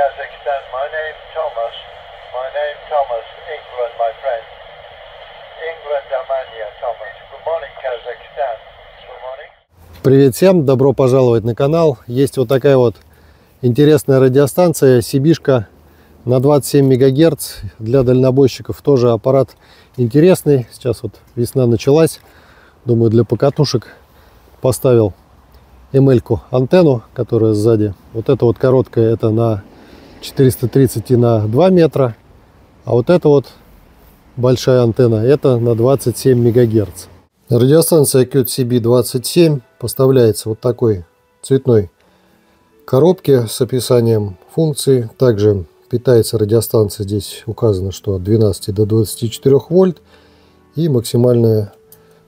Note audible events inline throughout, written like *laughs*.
Kazakhstan. My name Thomas. My name Thomas. England, my friend. England, Armenia, Thomas. Good morning, Kazakhstan. Good morning. Привет всем, добро пожаловать на канал. Есть вот такая вот интересная радиостанция Сибишка на 27 мегагерц для дальнобойщиков. Тоже аппарат интересный. Сейчас вот весна началась. Думаю, для покатушек поставил ML антенну, которая сзади. Вот эта вот короткая, это на 430 и на 2 метра. А вот эта вот большая антенна, это на 27 мегагерц. Радиостанция QCB27 поставляется вот такой цветной коробке с описанием функций. Также питается радиостанция, здесь указано, что от 12 до 24 вольт и максимальная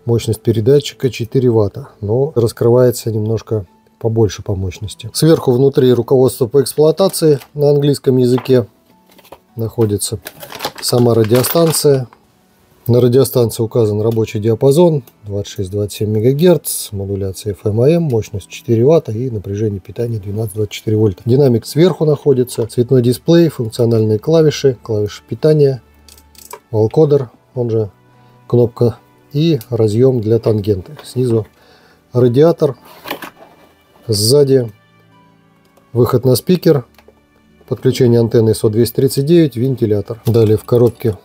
мощность передатчика 4 ватта, но раскрывается немножко побольше по мощности. Сверху внутри руководство по эксплуатации на английском языке находится сама радиостанция. На радиостанции указан рабочий диапазон 26-27 МГц, модуляция FM-AM, мощность 4 Вт и напряжение питания 12-24 вольта. Динамик сверху находится, цветной дисплей, функциональные клавиши, клавиши питания, волкодер, он же кнопка и разъем для тангенты. Снизу радиатор, сзади выход на спикер, подключение антенны SO239, вентилятор. Далее в коробке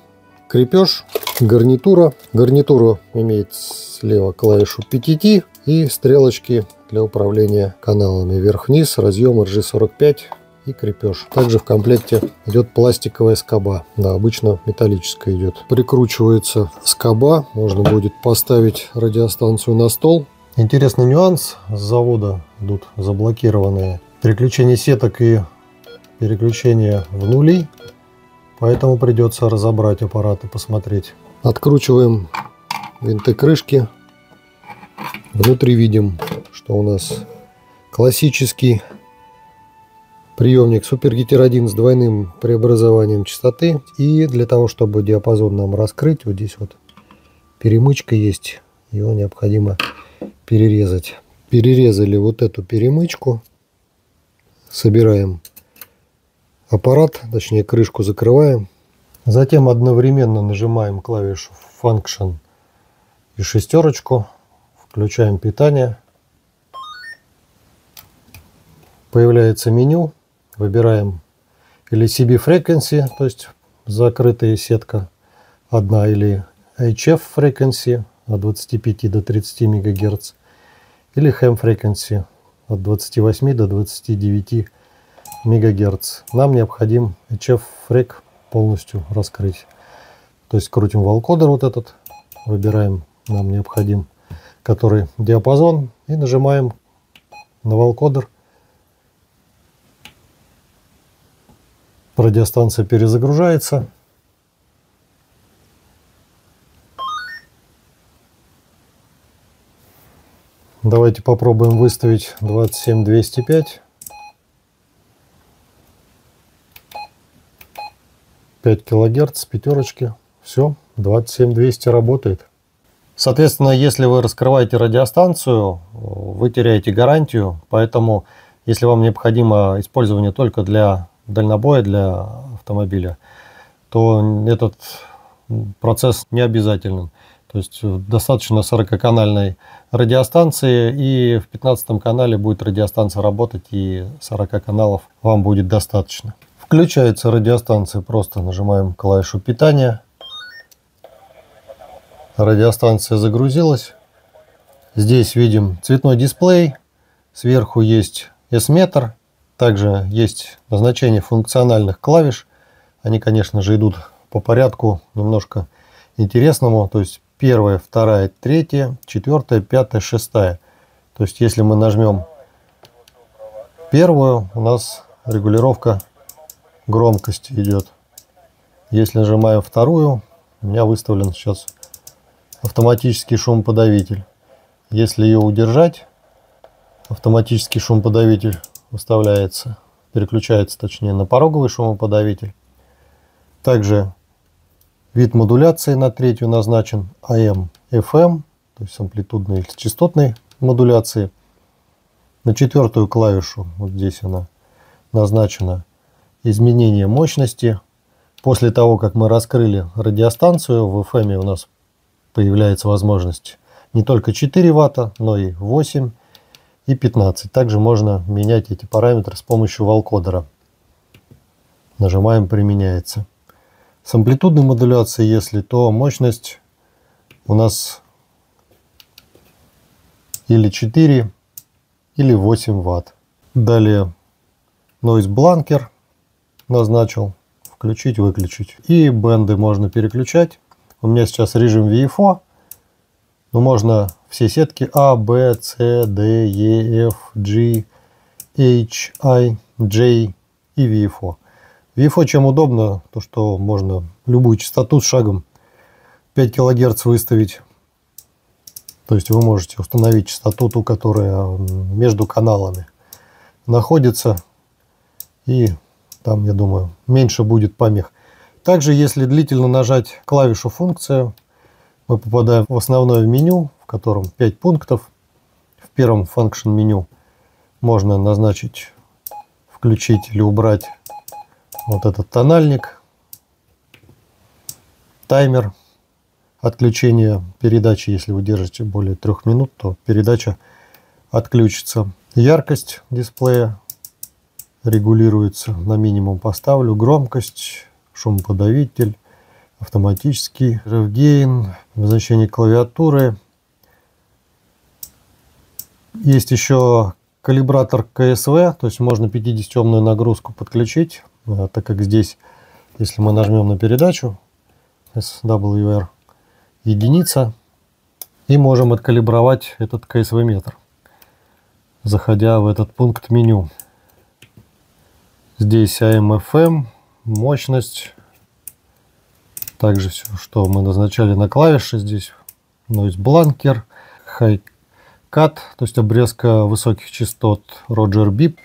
крепеж, гарнитура. Гарнитура имеет слева клавишу PTT и стрелочки для управления каналами вверх-вниз, разъем RG45 и крепеж. Также в комплекте идет пластиковая скоба. Да, обычно металлическая идет. Прикручивается скоба. Можно будет поставить радиостанцию на стол. Интересный нюанс. С завода идут заблокированные переключение сеток и переключение в нули. Поэтому придется разобрать аппарат и посмотреть. Откручиваем винты крышки. Внутри видим, что у нас классический приемник Супергитер 1 с двойным преобразованием частоты. И для того, чтобы диапазон нам раскрыть, вот здесь вот перемычка есть. Его необходимо перерезать. Перерезали вот эту перемычку. Собираем аппарат, точнее крышку закрываем. Затем одновременно нажимаем клавишу Function и шестерочку. Включаем питание. Появляется меню. Выбираем или CB Frequency, то есть закрытая сетка одна, или HF Frequency от 25 до 30 МГц, или Ham Frequency от 28 до 29 МГц. Нам необходим HF Frec полностью раскрыть. То есть крутим волкодер вот этот, выбираем нам необходим, который диапазон, и нажимаем на волкодер. Радиостанция перезагружается. Давайте попробуем выставить 27205. 5 килогерц, пятерочки. Все, 27200 работает. Соответственно, если вы раскрываете радиостанцию, вы теряете гарантию, поэтому если вам необходимо использование только для дальнобоя, для автомобиля, то этот процесс не обязателен. То есть достаточно 40-канальной радиостанции, и в 15 канале будет радиостанция работать, и 40 каналов вам будет достаточно. Включается радиостанция, просто нажимаем клавишу питания. Радиостанция загрузилась. Здесь видим цветной дисплей. Сверху есть S-метр. Также есть назначение функциональных клавиш. Они, конечно же, идут по порядку немножко интересному. То есть первая, вторая, третья, четвертая, пятая, шестая. То есть если мы нажмем первую, у нас регулировка громкости идет. Если нажимаем вторую, у меня выставлен сейчас автоматический шумоподавитель. Если ее удержать, автоматический шумоподавитель выставляется, переключается точнее на пороговый шумоподавитель. Также вид модуляции на третью назначен AM, FM, то есть амплитудной или частотной модуляции. На четвертую клавишу, вот здесь она назначена изменение мощности. После того, как мы раскрыли радиостанцию, в FM у нас появляется возможность не только 4 ватта, но и 8 и 15. Также можно менять эти параметры с помощью валкодера. Нажимаем «Применяется». С амплитудной модуляцией, если, то мощность у нас или 4, или 8 ватт. Далее Noise Blanker назначил. Включить, выключить. И бенды можно переключать. У меня сейчас режим VFO. Но можно все сетки A, B, C, D, E, F, G, H, I, J и VFO. VFO чем удобно, то что можно любую частоту с шагом 5 кГц выставить. То есть вы можете установить частоту, ту, которая между каналами находится. И там, я думаю, меньше будет помех. Также, если длительно нажать клавишу функция, мы попадаем в основное меню, в котором 5 пунктов. В первом function меню можно назначить, включить или убрать вот этот тональник, таймер отключения передачи. Если вы держите более трех минут, то передача отключится. Яркость дисплея регулируется на минимум поставлю. Громкость, шумоподавитель, автоматический ревгейн, значение клавиатуры. Есть еще калибратор КСВ, то есть можно 50-омную нагрузку подключить. А, так как здесь, если мы нажмем на передачу SWR, единица, и можем откалибровать этот КСВ-метр, заходя в этот пункт меню. Здесь AM-FM, мощность, также все, что мы назначали на клавише здесь, Noise Blanker, High Cut, то есть обрезка высоких частот Roger Bip,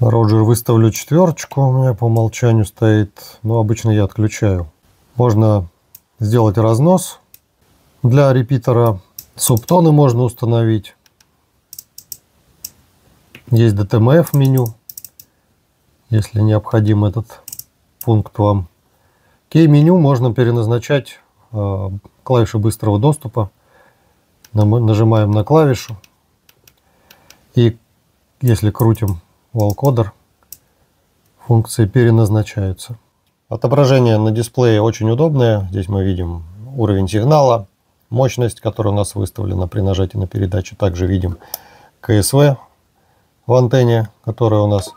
Роджер выставлю четверочку, у меня по умолчанию стоит, но обычно я отключаю. Можно сделать разнос. Для репитера субтоны можно установить. Есть DTMF меню, если необходим этот пункт вам. Кей-меню можно переназначать э, клавиши быстрого доступа. Нажимаем на клавишу. И если крутим Wallcoder функции переназначаются. Отображение на дисплее очень удобное. Здесь мы видим уровень сигнала, мощность, которая у нас выставлена при нажатии на передачу. Также видим КСВ в антенне, которая у нас.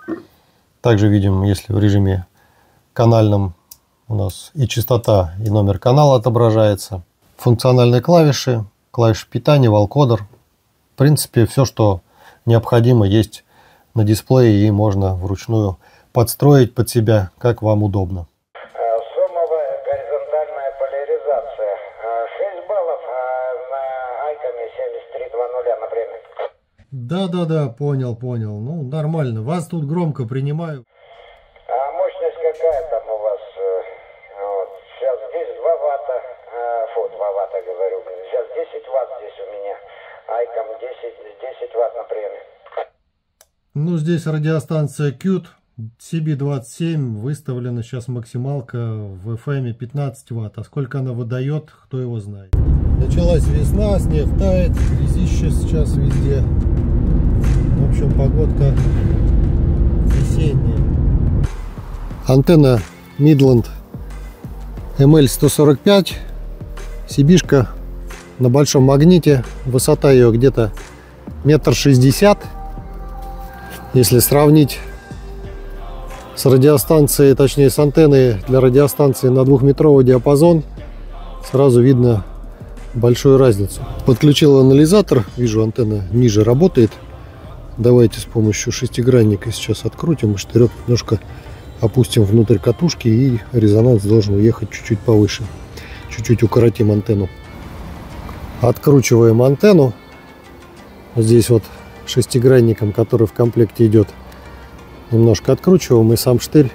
Также видим, если в режиме канальном у нас и частота, и номер канала отображается. Функциональные клавиши, клавиши питания, валкодер. В принципе, все, что необходимо, есть на дисплее и можно вручную подстроить под себя, как вам удобно. Сомовая горизонтальная поляризация. 6 баллов на Айкоме 7320, например. Да-да-да, понял, понял. Ну, нормально. Вас тут громко принимаю. А мощность какая там у вас? Вот. Сейчас здесь 2 ватта, фу, 2 ватта говорю, сейчас 10 ватт здесь у меня. Айком 10, 10 ватт на приеме. Ну, здесь радиостанция Qt CB27 выставлена сейчас максималка в FM 15 ватт. А сколько она выдает, кто его знает. Началась весна, снег тает, грязище сейчас везде. В общем, погодка весенняя. Антенна Midland ML145. Сибишка на большом магните. Высота ее где-то метр шестьдесят если сравнить с радиостанцией, точнее с антенной для радиостанции на двухметровый диапазон, сразу видно большую разницу. Подключил анализатор, вижу антенна ниже работает. Давайте с помощью шестигранника сейчас открутим и штырек немножко опустим внутрь катушки и резонанс должен уехать чуть-чуть повыше. Чуть-чуть укоротим антенну. Откручиваем антенну. Здесь вот шестигранником, который в комплекте идет, немножко откручиваем и сам штырь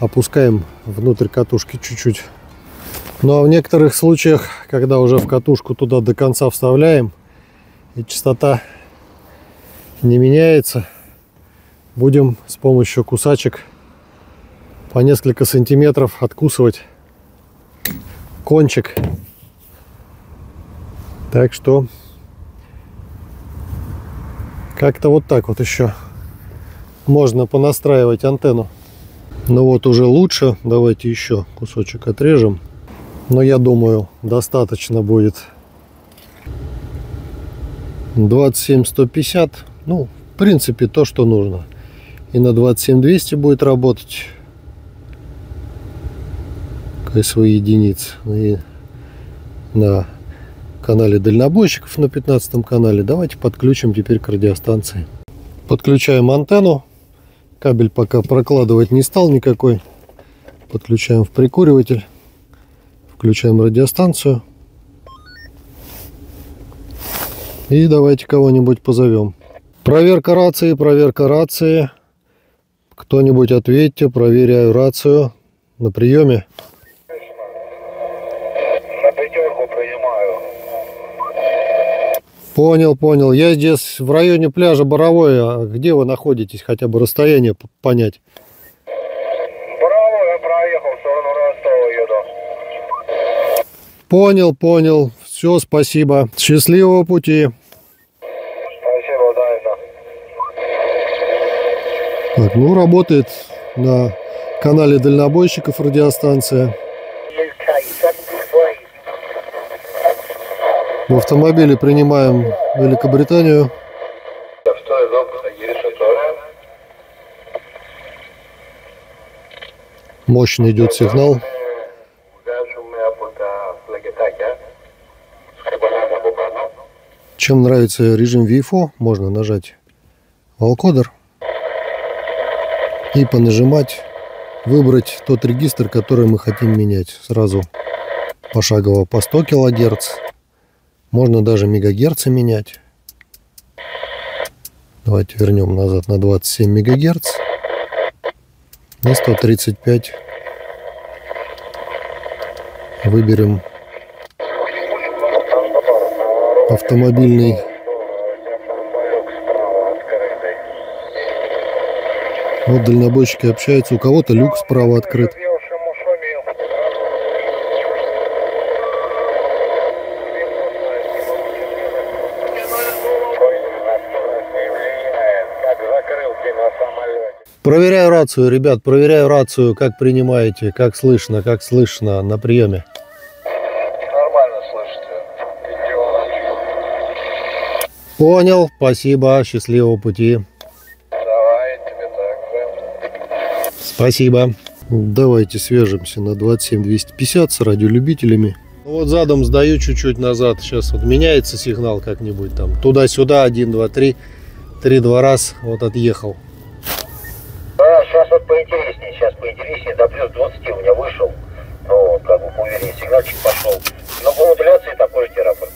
опускаем внутрь катушки чуть-чуть. Ну а в некоторых случаях, когда уже в катушку туда до конца вставляем, и частота не меняется. Будем с помощью кусачек по несколько сантиметров откусывать кончик. Так что как-то вот так вот еще можно понастраивать антенну. Ну вот уже лучше. Давайте еще кусочек отрежем. Но я думаю, достаточно будет 27-150. Ну, в принципе, то, что нужно. И на 27-200 будет работать. КСВ единиц. И на канале дальнобойщиков на 15 канале. Давайте подключим теперь к радиостанции. Подключаем антенну. Кабель пока прокладывать не стал никакой. Подключаем в прикуриватель. Включаем радиостанцию. И давайте кого-нибудь позовем. Проверка рации, проверка рации. Кто-нибудь ответьте, проверяю рацию. На приеме. На пятерку принимаю. Понял, понял. Я здесь в районе пляжа Боровой. А где вы находитесь? Хотя бы расстояние понять. Браво, я проехал в сторону Ростова еду. Понял, понял. Все, спасибо. Счастливого пути. Спасибо, Дайна. Так, ну работает на канале дальнобойщиков радиостанция. В автомобиле принимаем Великобританию. Мощно идет сигнал. Чем нравится режим VFO, можно нажать волкодер и понажимать, выбрать тот регистр, который мы хотим менять. Сразу пошагово по 100 килогерц. Можно даже мегагерцы менять. Давайте вернем назад на 27 мегагерц. На 135. Выберем автомобильный Вот дальнобойщики общаются. У кого-то люк справа открыт. Проверяю рацию, ребят, проверяю рацию. Как принимаете, как слышно, как слышно на приеме. Нормально слышите. Идиот. Понял, спасибо, счастливого пути. Давай, тебе так же. Спасибо. Давайте свяжемся на 27250 с радиолюбителями. Вот задом сдаю чуть-чуть назад. Сейчас вот меняется сигнал как-нибудь там. Туда-сюда, 1, 2, 3. Три-два раз вот отъехал. Да, сейчас поинтереснее, до плюс 20 у меня вышел. Ну, как бы поувереннее, сигнальчик пошел. Но по модуляции такой же рапорт.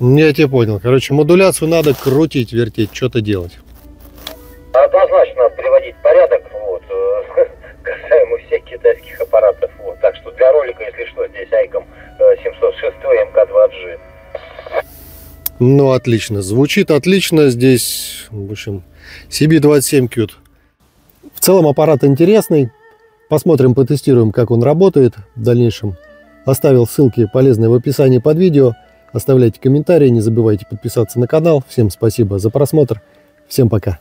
Я тебя понял. Короче, модуляцию надо крутить, вертеть, что-то делать. Однозначно надо приводить в порядок, вот, э, *laughs* касаемо всех китайских аппаратов, вот. Так что для ролика, если что, здесь Айком э, 706 МК-2G. Ну, отлично. Звучит отлично. Здесь, в общем, CB27 Qt. Целом аппарат интересный. Посмотрим, потестируем, как он работает в дальнейшем. Оставил ссылки полезные в описании под видео. Оставляйте комментарии, не забывайте подписаться на канал. Всем спасибо за просмотр. Всем пока.